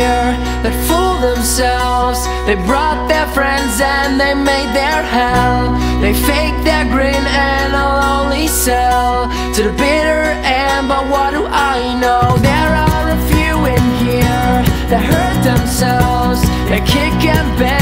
fear They fooled themselves. They brought their friends and they made their hell. They faked their grin and a lonely cell To the bitter end, but what do I know? There are a few in here That hurt themselves. They kick and bend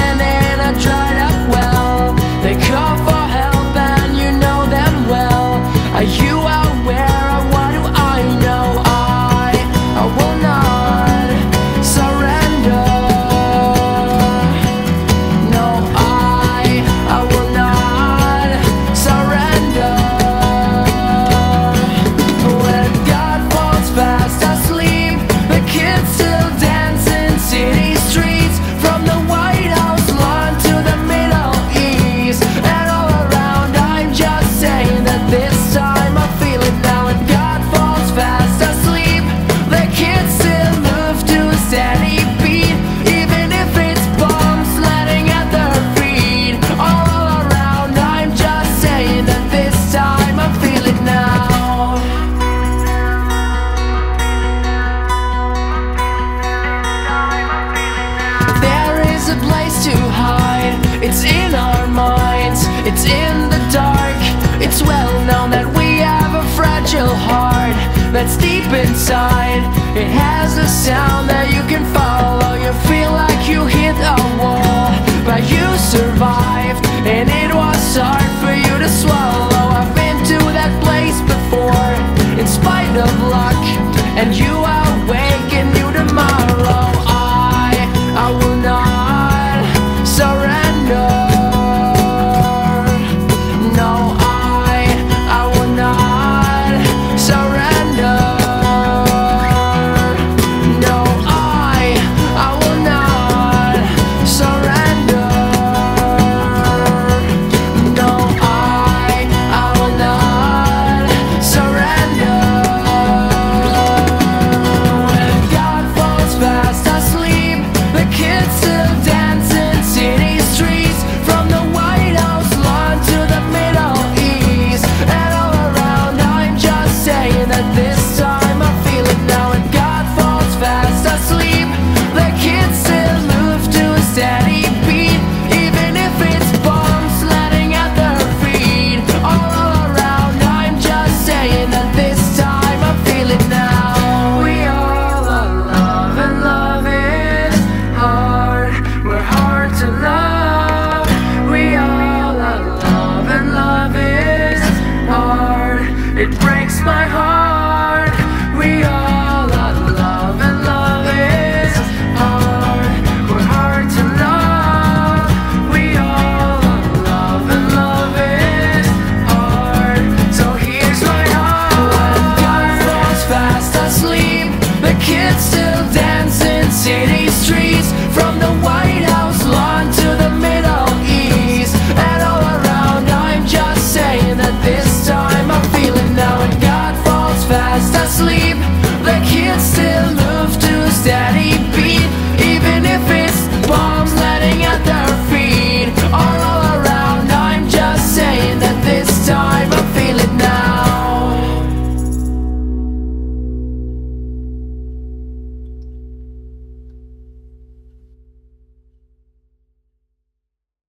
to hide. It's in our minds, it's in the dark. It's well known that we have a fragile heart that's deep inside. It has a sound that you can follow. You feel like you hit a wall, but you survived, and it was hard for you to swallow. I've been to that place before, in spite of luck, and you are.